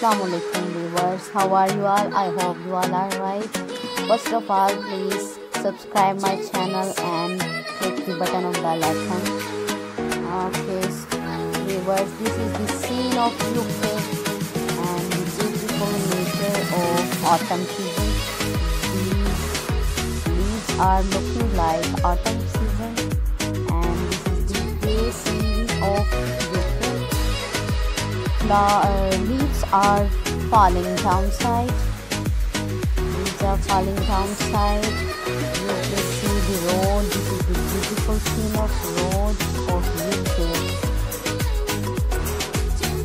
Assalamualaikum viewers. How are you all? I hope you all are right. First of all please subscribe my channel and click the button on bell icon. Okay viewers this is the scene of UK and this is the beautiful nature of autumn season. These leaves are looking like autumn season and this is the day scene of the uh, leaves are falling downside. Leaves are falling downside. You can see the road. This is the beautiful scene of road of UK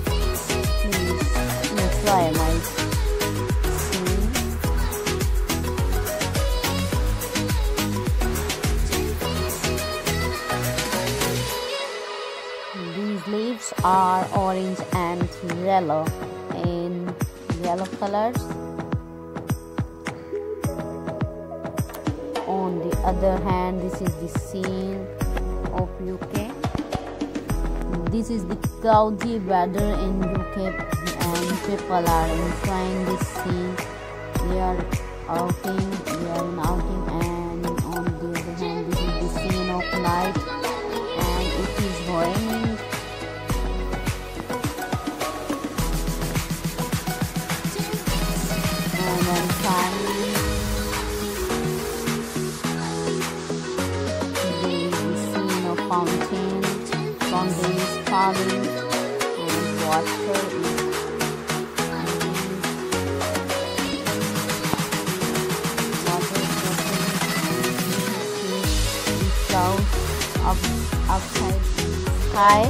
please enjoy my these leaves are orange and yellow colors on the other hand this is the scene of UK this is the cloudy weather in UK and people are enjoying this scene. They are outing they are in outing and scene of fountain fountain is falling and water is clouds up outside sky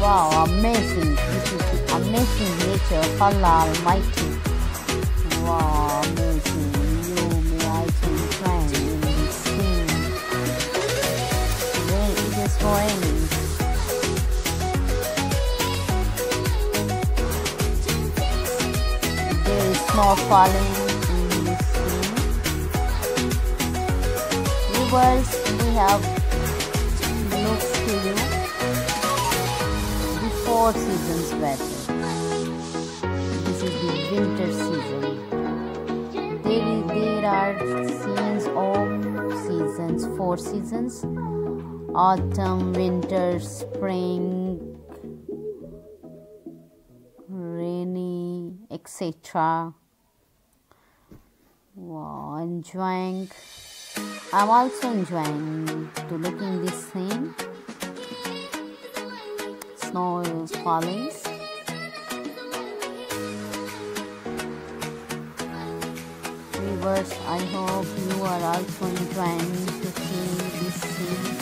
wow amazing this is amazing nature Allah Almighty snow falling in this scene viewers we have looked to you. The four seasons weather this is the winter season. There, there are scenes of seasons four seasons. Autumn winter spring rainy etc enjoying. I'm also enjoying to looking this scene. Snow is falling. Viewers i hope you are also enjoying to see this scene.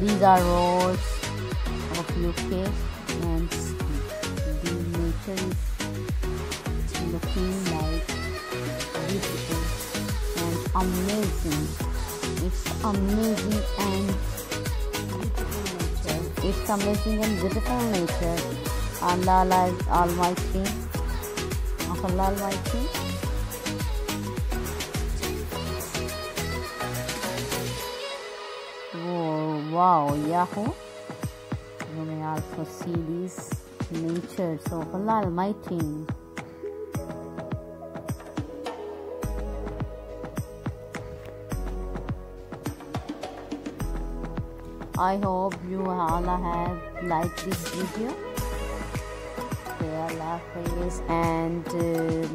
These are roads uk and the nature is looking like beautiful and amazing. It's amazing and nature. It's amazing and beautiful nature. Allah is almighty. Allah almighty. Whoa, wow, Yahoo! You may also see these natures of Allah Almighty. I hope you all have liked this video. Allah Hafiz and. Uh,